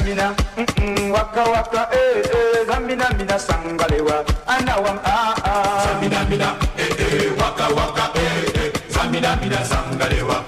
mina mm-mm, waka waka eh eh zamina mina sangalewa anawam ah ah Zamina mina, eh eh, waka waka, eh eh. Zamina mina sangalewa.